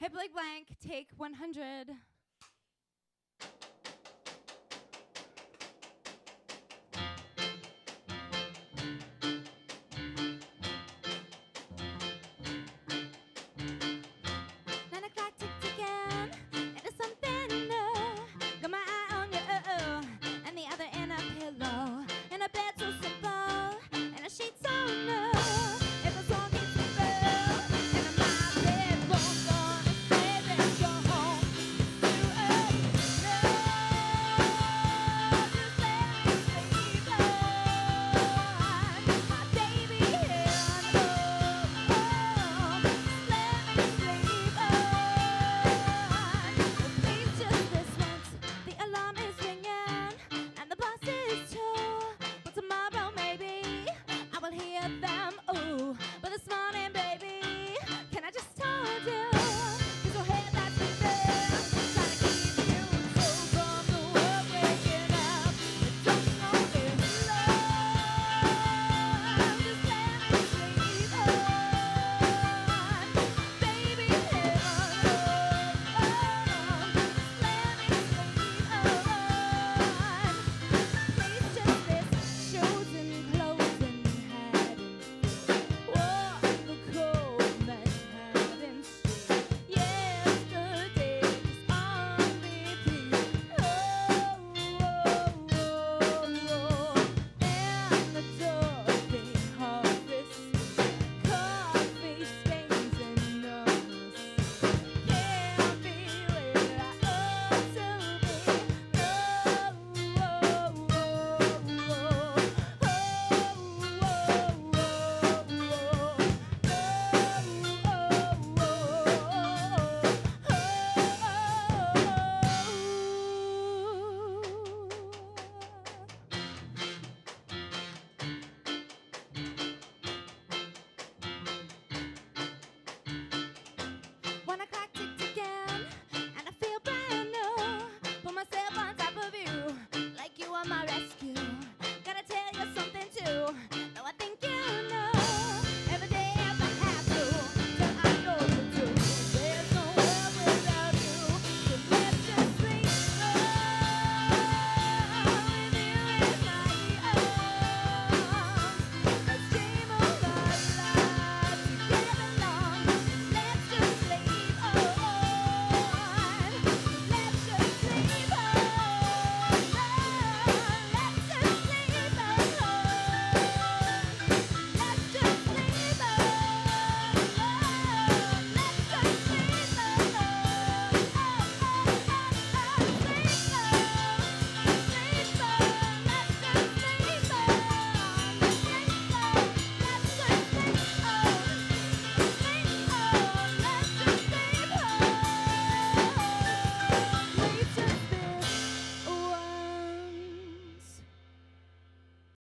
Hit blank blank. Take 100.